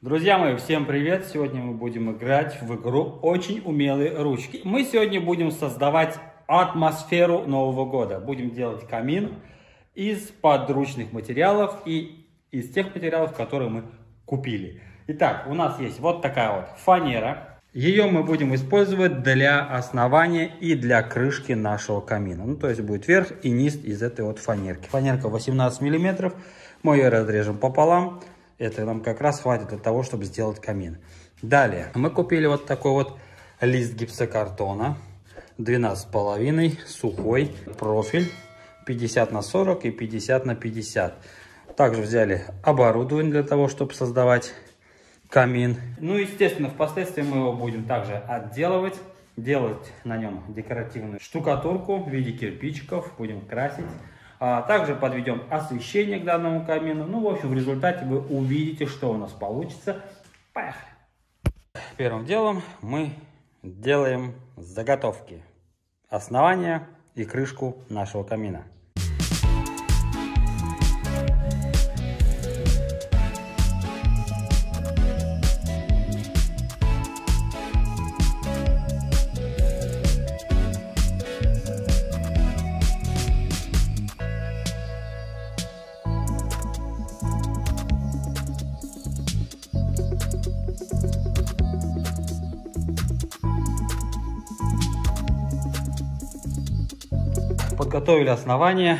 Друзья мои, всем привет! Сегодня мы будем играть в игру «Очень умелые ручки». Мы сегодня будем создавать атмосферу Нового года. Будем делать камин из подручных материалов и из тех материалов, которые мы купили. Итак, у нас есть вот такая вот фанера. Ее мы будем использовать для основания и для крышки нашего камина. Ну, то есть будет верх и низ из этой вот фанерки. Фанерка 18 миллиметров. Мы ее разрежем пополам. Это нам как раз хватит для того, чтобы сделать камин. Далее, мы купили вот такой вот лист гипсокартона. 12,5, сухой, профиль 50 на 40 и 50 на 50. Также взяли оборудование для того, чтобы создавать камин. Ну, естественно, впоследствии мы его будем также отделывать, делать на нем декоративную штукатурку в виде кирпичиков, будем красить. А также подведем освещение к данному камину. Ну, в общем, в результате вы увидите, что у нас получится. Поехали! Первым делом мы делаем заготовки основания и крышку нашего камина. Подготовили основание,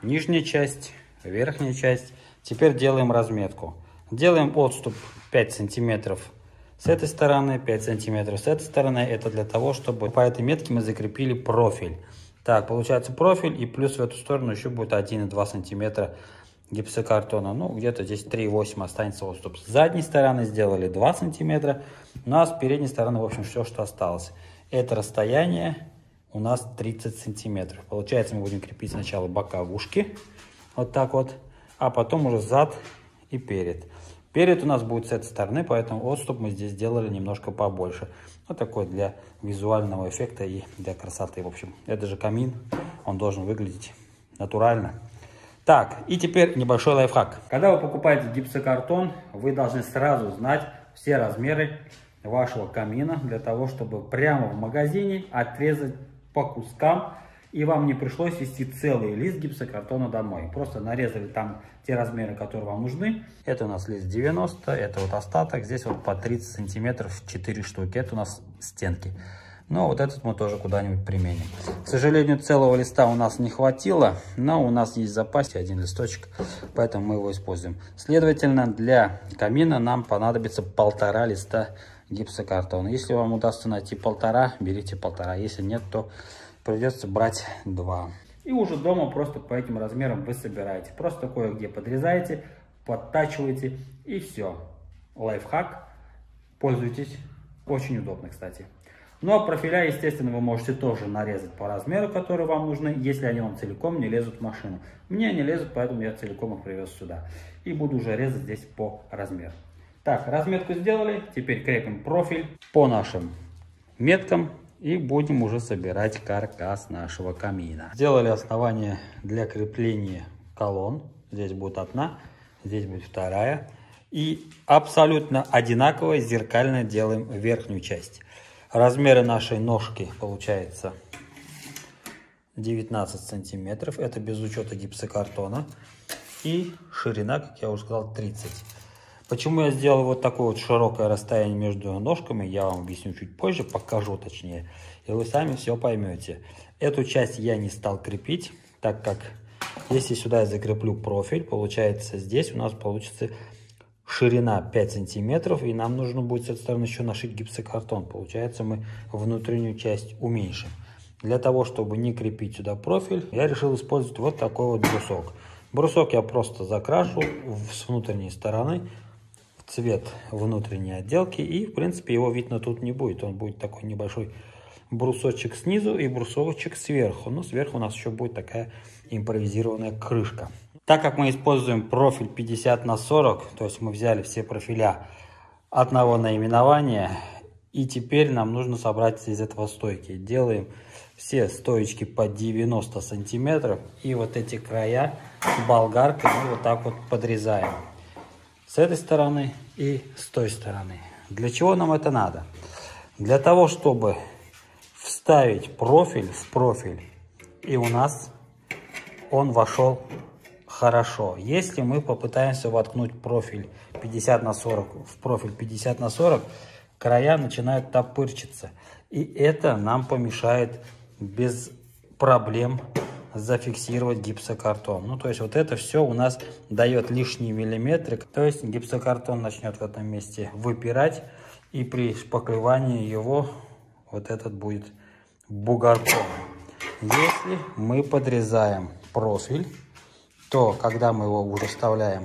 нижняя часть, верхняя часть. Теперь делаем разметку. Делаем отступ 5 сантиметров с этой стороны, 5 сантиметров с этой стороны. Это для того, чтобы по этой метке мы закрепили профиль. Так, получается профиль и плюс в эту сторону еще будет 1,2 сантиметра гипсокартона. Ну, где-то здесь 3,8 останется отступ. С задней стороны сделали 2 сантиметра. Ну, а с передней стороны, в общем, все, что осталось. Это расстояние у нас 30 сантиметров. Получается, мы будем крепить сначала боковушки, вот так вот, а потом уже зад и перед. Перед у нас будет с этой стороны, поэтому отступ мы здесь сделали немножко побольше. Вот такой для визуального эффекта и для красоты. В общем, это же камин, он должен выглядеть натурально. Так, и теперь небольшой лайфхак. Когда вы покупаете гипсокартон, вы должны сразу знать все размеры вашего камина, для того, чтобы прямо в магазине отрезать по кускам, и вам не пришлось вести целый лист гипсокартона домой. Просто нарезали там те размеры, которые вам нужны. Это у нас лист 90, это вот остаток. Здесь вот по 30 сантиметров 4 штуки. Это у нас стенки. Но вот этот мы тоже куда-нибудь применим. К сожалению, целого листа у нас не хватило, но у нас есть в запасе один листочек, поэтому мы его используем. Следовательно, для камина нам понадобится полтора листа гипсокартона. Если вам удастся найти полтора, берите полтора. Если нет, то придется брать два. И уже дома просто по этим размерам вы собираете. Просто кое-где подрезаете, подтачиваете и все. Лайфхак. Пользуйтесь. Очень удобно, кстати. Ну а профиля, естественно, вы можете тоже нарезать по размеру, которые вам нужны, если они вам целиком не лезут в машину. Мне они лезут, поэтому я целиком их привез сюда. И буду уже резать здесь по размеру. Так, разметку сделали. Теперь крепим профиль по нашим меткам и будем уже собирать каркас нашего камина. Сделали основание для крепления колонн. Здесь будет одна, здесь будет вторая. И абсолютно одинаково зеркально делаем верхнюю часть. Размеры нашей ножки получается 19 сантиметров. Это без учета гипсокартона. И ширина, как я уже сказал, 30 Почему я сделал вот такое вот широкое расстояние между ножками, я вам объясню чуть позже, покажу точнее. И вы сами все поймете. Эту часть я не стал крепить, так как если сюда я закреплю профиль, получается здесь у нас получится ширина 5 сантиметров, и нам нужно будет с этой стороны еще нашить гипсокартон. Получается мы внутреннюю часть уменьшим. Для того, чтобы не крепить сюда профиль, я решил использовать вот такой вот брусок. Брусок я просто закрашу с внутренней стороны, цвет внутренней отделки. И, в принципе, его видно тут не будет. Он будет такой небольшой брусочек снизу и брусочек сверху. Но сверху у нас еще будет такая импровизированная крышка. Так как мы используем профиль 50 на 40, то есть мы взяли все профиля одного наименования, и теперь нам нужно собрать из этого стойки. Делаем все стоечки по 90 сантиметров, и вот эти края болгаркой вот так вот подрезаем. С этой стороны и с той стороны. Для чего нам это надо? Для того, чтобы вставить профиль в профиль, и у нас он вошел хорошо. Если мы попытаемся воткнуть профиль 50 на 40 в профиль 50 на 40, края начинают топырчиться. И это нам помешает без проблем зафиксировать гипсокартон. Ну, то есть вот это все у нас дает лишние миллиметры. То есть гипсокартон начнет в этом месте выпирать. И при шпаклевании его вот этот будет бугорком. Если мы подрезаем профиль, то когда мы его уже вставляем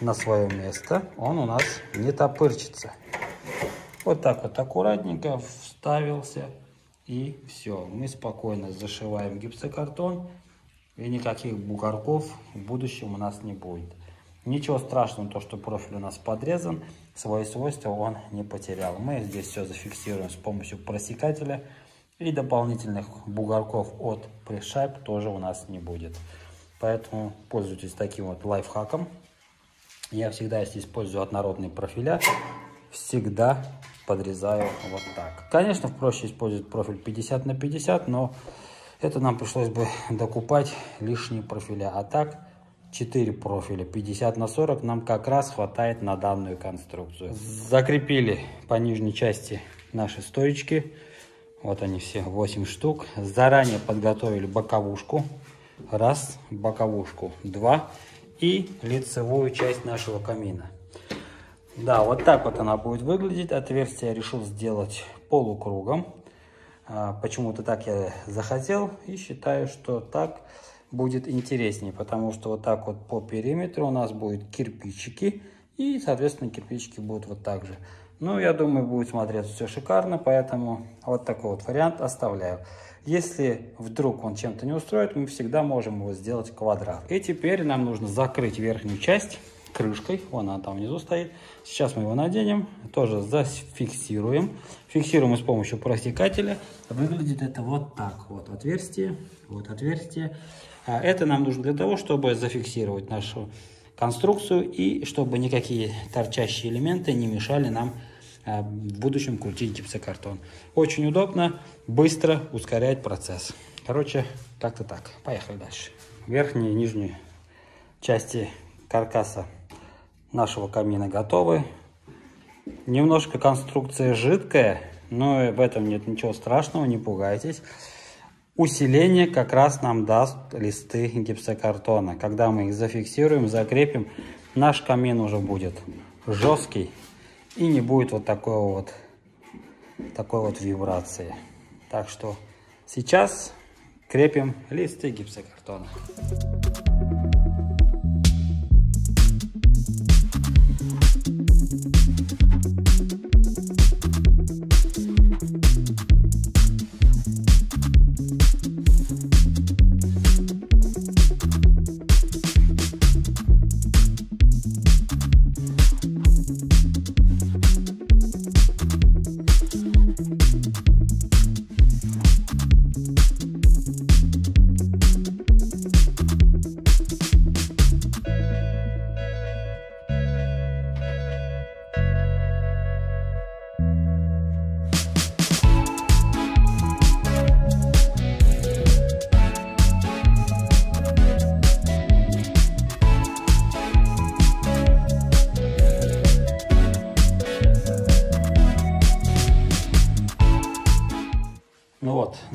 на свое место, он у нас не топырчится. Вот так вот аккуратненько вставился. И все, мы спокойно зашиваем гипсокартон. И никаких бугорков в будущем у нас не будет. Ничего страшного, то, что профиль у нас подрезан, свои свойства он не потерял. Мы здесь все зафиксируем с помощью просекателя. И дополнительных бугорков от пришайб тоже у нас не будет. Поэтому пользуйтесь таким вот лайфхаком. Я всегда, если использую однородные профиля, всегда подрезаю вот так. Конечно, проще использовать профиль 50 на 50, но это нам пришлось бы докупать лишние профиля. А так 4 профиля 50 на 40 нам как раз хватает на данную конструкцию. Закрепили по нижней части наши стоечки. Вот они все 8 штук. Заранее подготовили боковушку. Раз, боковушку. Два. И лицевую часть нашего камина. Да, вот так вот она будет выглядеть. Отверстие я решил сделать полукругом. А, почему-то так я захотел и считаю, что так будет интереснее, потому что вот так вот по периметру у нас будут кирпичики и, соответственно, кирпичики будут вот так же. Ну, я думаю, будет смотреться все шикарно, поэтому вот такой вот вариант оставляю. Если вдруг он чем-то не устроит, мы всегда можем его сделать квадрат. И теперь нам нужно закрыть верхнюю часть крышкой. Вон она там внизу стоит. Сейчас мы его наденем, тоже зафиксируем. Фиксируем с помощью просекателя. Выглядит это вот так. Вот отверстие, вот отверстие. А это нам нужно для того, чтобы зафиксировать нашу конструкцию и чтобы никакие торчащие элементы не мешали нам а, в будущем крутить гипсокартон. Очень удобно, быстро ускоряет процесс. Короче, как-то так. Поехали дальше. Верхние и нижние части каркаса нашего камина готовы. Немножко конструкция жидкая, но в этом нет ничего страшного, не пугайтесь. Усиление как раз нам даст листы гипсокартона. Когда мы их зафиксируем, закрепим, наш камин уже будет жесткий и не будет вот такой вот, такой вот вибрации. Так что сейчас крепим листы гипсокартона.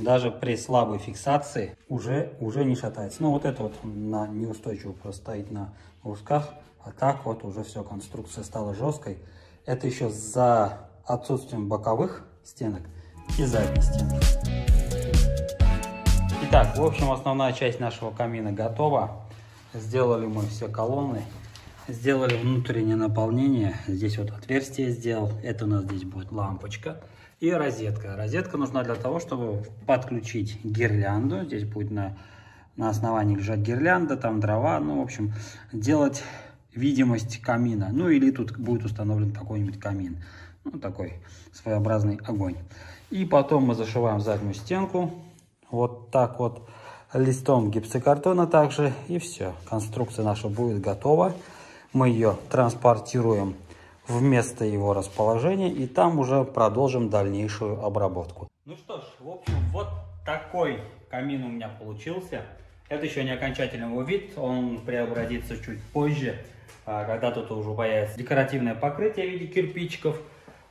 Даже при слабой фиксации уже, уже не шатается. Ну вот это вот на неустойчиво просто стоит на усках, а так вот уже все, конструкция стала жесткой. Это еще за отсутствием боковых стенок и задней стенки. Итак, в общем, основная часть нашего камина готова. Сделали мы все колонны, сделали внутреннее наполнение. Здесь вот отверстие сделал. Это у нас здесь будет лампочка и розетка. Розетка нужна для того, чтобы подключить гирлянду. Здесь будет на, на основании лежать гирлянда, там дрова. Ну, в общем, делать видимость камина. Ну, или тут будет установлен какой-нибудь камин. Ну, такой своеобразный огонь. И потом мы зашиваем заднюю стенку. Вот так вот листом гипсокартона также. И все. Конструкция наша будет готова. Мы ее транспортируем в место его расположения и там уже продолжим дальнейшую обработку. Ну что ж, в общем, вот такой камин у меня получился. Это еще не окончательный его вид, он преобразится чуть позже, а, когда тут уже появится декоративное покрытие в виде кирпичиков.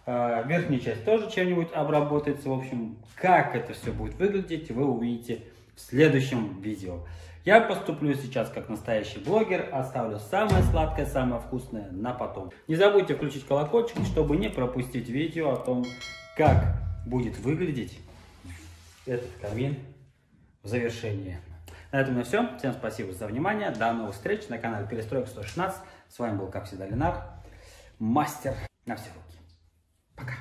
А, верхняя часть тоже чем-нибудь обработается. В общем, как это все будет выглядеть, вы увидите в следующем видео. Я поступлю сейчас как настоящий блогер, оставлю самое сладкое, самое вкусное на потом. Не забудьте включить колокольчик, чтобы не пропустить видео о том, как будет выглядеть этот камин в завершении. На этом меня все. Всем спасибо за внимание. До новых встреч на канале Перестройка 116. С вами был, как всегда, Ленар, мастер на все руки. Пока.